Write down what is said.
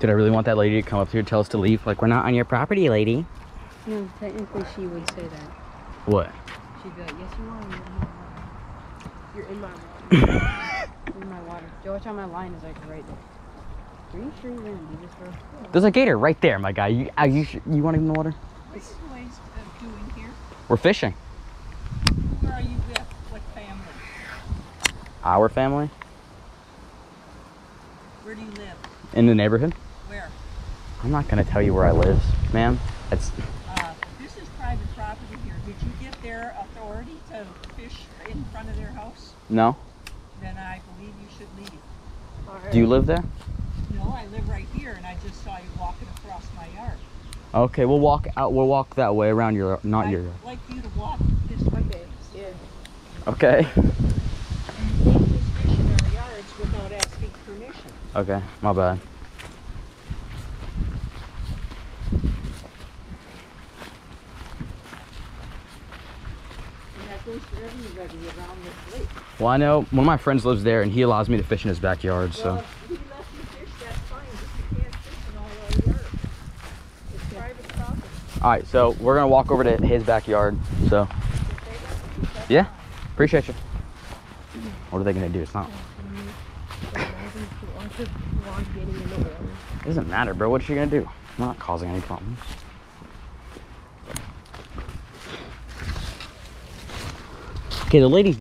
Did I really want that lady to come up here and tell us to leave? Like, we're not on your property, lady. No, technically she would say that. What? She'd be like, yes you are. You're in my water. You're in my water. Do You're in my water. Joe, watch out my line is like right there. Are you sure you're gonna do this, bro? There's a gator right there, my guy. You, are you, sh- you want to get in the water? What are you guys uh, doing here? We're fishing. Who are you with? What family? Our family Where do you live? in the neighborhood. Where? I'm not gonna tell you where I live, ma'am. It's Uh, this is private property here. Did you get their authority to fish in front of their house? no. Then I believe you should leave. Do you live there? No, I live right here and I just saw you walking across my yard. Okay, we'll walk out. We'll walk that way around your, not your. I'd like you to walk this way. Yeah. Okay. You can't just fish in our yards without asking permission. Okay, my bad. And that goes for everybody around this lake. Well, I know one of my friends lives there, and he allows me to fish in his backyard. So. Well, if he lets you fish, that's fine, but you can't fish in all our yards. It's private property. All right, so we're gonna walk over to his backyard. So, yeah, appreciate you. What are they gonna do? It's not. It doesn't matter, bro. What's she gonna do? I'm not causing any problems. Okay, the lady